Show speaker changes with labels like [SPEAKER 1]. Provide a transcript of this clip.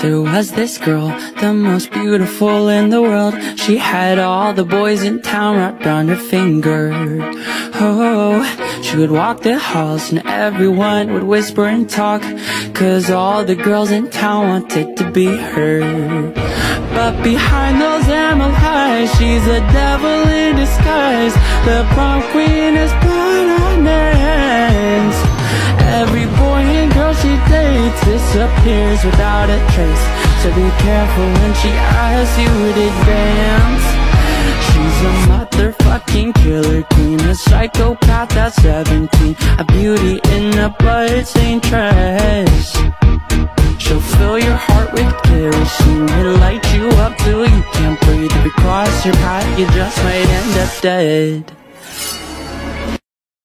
[SPEAKER 1] There was this girl, the most beautiful in the world. She had all the boys in town wrapped around her finger. Oh, she would walk the halls and everyone would whisper and talk Cause all the girls in town wanted to be her. But behind those emerald eyes She's a devil in disguise. The prom queen is disappears without a trace. So be careful when she asks you to dance She's a motherfucking killer queen A psychopath at 17 A beauty in a bloodstained dress She'll fill your heart with kerosene It'll light you up till you can't breathe If you cross your path you just might end up dead